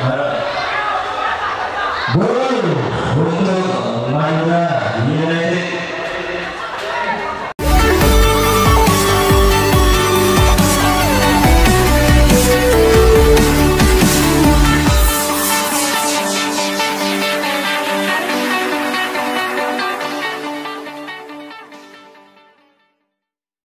Bora. Boa.